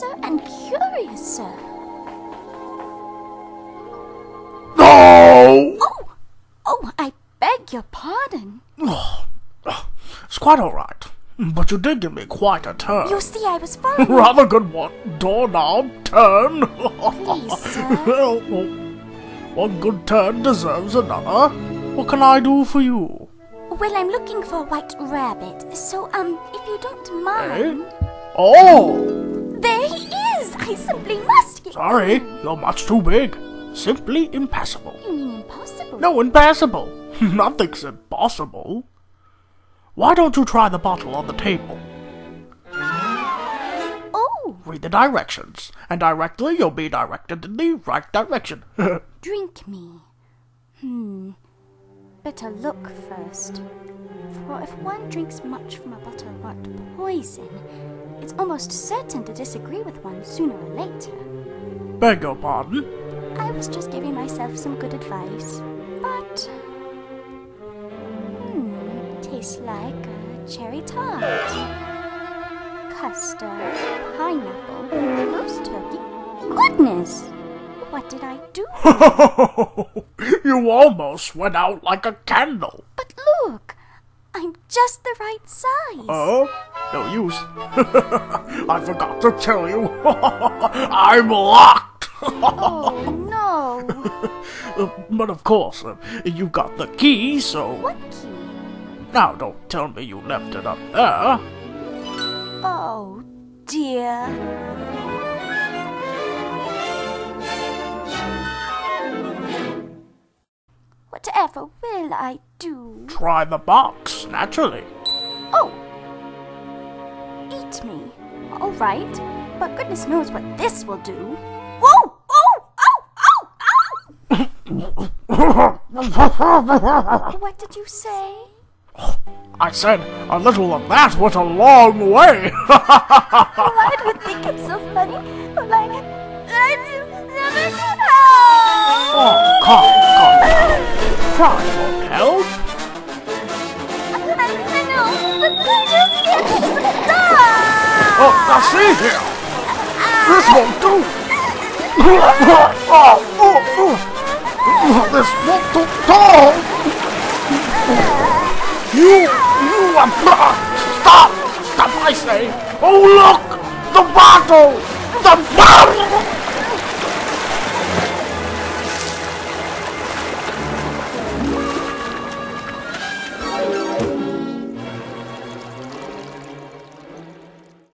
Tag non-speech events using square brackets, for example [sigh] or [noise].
sir, and curious, sir. No! Oh! Oh, I beg your pardon. It's quite alright. But you did give me quite a turn. You see, I was [laughs] following. Rather good one. Doorknob, turn. Please, [laughs] sir. well, one good turn deserves another. What can I do for you? Well, I'm looking for a white rabbit, so, um, if you don't mind. Oh! There he is! I simply must get. Sorry, you're much too big. Simply impassable. You mean impossible? No, impassable. [laughs] Nothing's impossible. Why don't you try the bottle on the table? Oh, Read the directions, and directly you'll be directed in the right direction. [laughs] drink me. Hmm. Better look first. For if one drinks much from a bottle marked poison, it's almost certain to disagree with one sooner or later. Beg your pardon? I was just giving myself some good advice. But. Hmm, tastes like a cherry tart. Custard, pineapple, roast turkey. Goodness! What did I do? [laughs] you almost went out like a candle. But look! I'm just the right size. Oh? No use. [laughs] I forgot to tell you. [laughs] I'm locked. oh no! [laughs] But of course, uh, you got the key, so. What key? Now don't tell me you left it up there. Oh dear. Whatever will I do? Try the box, naturally. Oh! Eat me. All right. But goodness knows what this will do. Whoa! Oh! Oh! Oh! Oh! What did you say? I said a little of that went a long way. [laughs] I would think it's so funny. Like, I just never know. oh, come, come. Cry won't help. Oh, I, I I. Oh, now see here. This won't do. oh, oh, oh. This won't do. Oh. You, you are Stop! Stop, I say! Oh, look! The bottle! The bottle!